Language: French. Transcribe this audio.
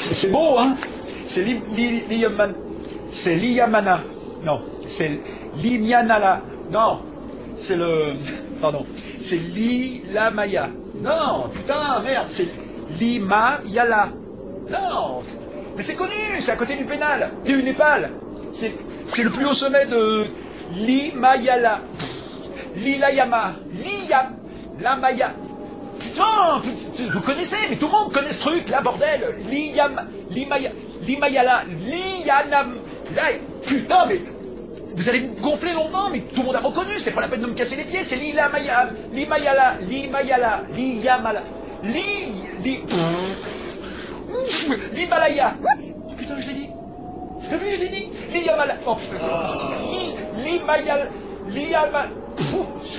C'est beau, hein C'est c'est Liyamana. Non, c'est Limianala. Non, c'est le... Pardon. C'est Lilamaya. Non, putain, merde, c'est Limayala. Non, mais c'est connu, c'est à côté du pénal, du Népal. C'est le plus haut sommet de l'Himayala. L'Ilayama. L'Iyam. Putain, put- vous connaissez, mais tout le monde connaît ce truc, là, bordel. L'Iyam. L'Imaya. L'Himayala. L'Iyanam. Là, putain, mais. Vous allez me gonfler longtemps, mais tout le monde a reconnu, c'est pas la peine de me casser les pieds, c'est l'Ilamaya. L'Himayala. L'Himayala. L'Iyamala. Li. Li. Ouf, L'Himalaya. Oh putain, je l'ai dit. T'as vu, je l'ai dit? L'Iyamala. Oh putain, c'est reparti. Li- L'Himayal. L'Iyama. Pouh, Je